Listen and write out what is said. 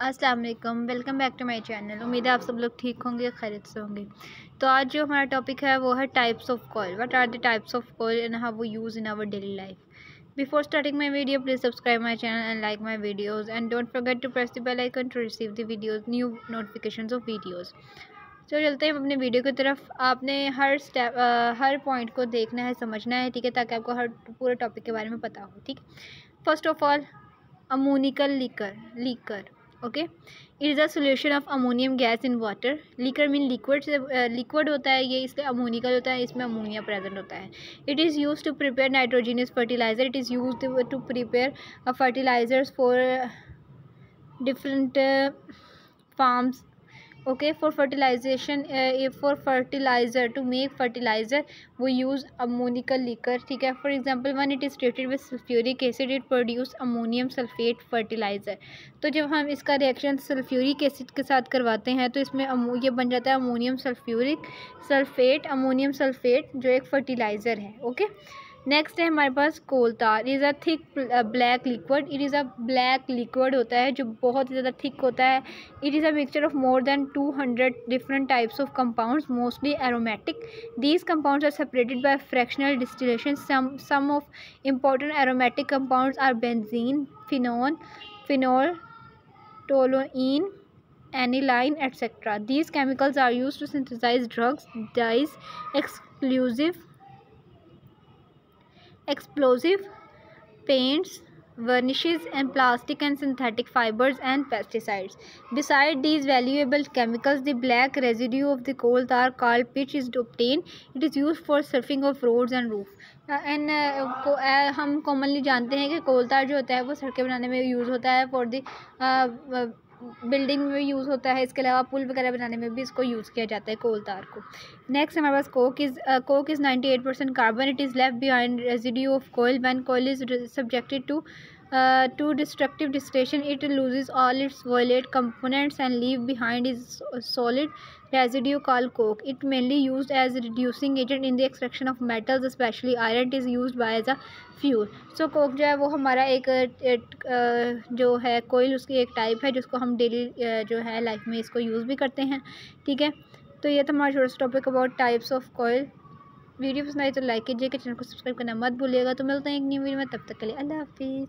अस्सलाम वालेकुम, welcome back to my channel. उम्मीद है आप सब लोग ठीक होंगे, खैरियत से होंगे। तो आज जो हमारा टॉपिक है, वो है types of call what are the types of call and how वो use in our daily life before starting my video please subscribe my channel and like my videos and don't forget to press the bell icon to receive the videos new notifications of videos तो चलते हैं अपने video की तरफ़। आपने हर step हर point को देखना है, समझना है, ठीक है? ताकि आपको हर पूरे टॉपिक के बारे में पता हो, ठीक? First of all ammoniacal liquor liquor okay it is a solution of ammonium gas in water liquor mean liquid से लिक्विड होता है ये, इसलिए अमोनिकल होता है, इसमें अमोनिया प्रेजेंट होता है। It is use to prepare nitrogenous fertiliser it is use to prepare fertilisers for different farms okay for fertilisation for fertiliser to make fertiliser वो यूज़ अमोनिकल लिकर ठीक है for example one it is treated with sulphuric acid it produce ammonium sulphate fertiliser तो जब हम इसका reaction sulphuric acid के साथ करवाते हैं तो इसमें ये बन जाता है ammonium sulphuric sulphate ammonium sulphate जो एक फर्टिलाइज़र है, ओके okay? नेक्स्ट है हमारे पास coal tar is a thick black liquid it is a black liquid होता है जो बहुत ही ज़्यादा थिक होता है. It is a mixture of more than two hundred different types of compounds mostly aromatic these compounds are separated by fractional distillation some of important aromatic compounds are benzene phenon phenol toluene aniline etc these chemicals are used to synthesize drugs, dyes, exclusive explosive paints varnishes and plastic and synthetic fibres and pesticides beside these valuable chemicals the black residue of the coal tar called pitch is obtain it is use for surfacing of roads and roof and हम commonly जानते हैं कि कोल तार जो होता है वो सड़कें बनाने में यूज़ होता है फॉर द बिल्डिंग में यूज़ होता है, इसके अलावा पुल वगैरह बनाने में भी इसको यूज़ किया जाता है, कोल तार को। नेक्स्ट हमारे पास coke is coke is ninety eight percent carbon it is left behind residue of coal when coal is subjected to to destructive distillation it lose all its volatile components and leave behind is solid residue called coke it mainly use as reducing agent in the extraction of metal specially iron is use by as a fuel so coke जो है वो हमारा एक uh, जो है कोयल उसकी एक type है, जिसको हम डेली uh, जो है लाइफ में इसको यूज़ भी करते हैं, ठीक है? तो ये था हमारा सा topic about types of coal video पसंद आई तो लाइक कीजिए चैनल को सब्सक्राइब करना मत भूलिएगा। तो मिलते हैं एक न्यू वीडियो में, तब तक के लिए अल्लाह हाफिज़।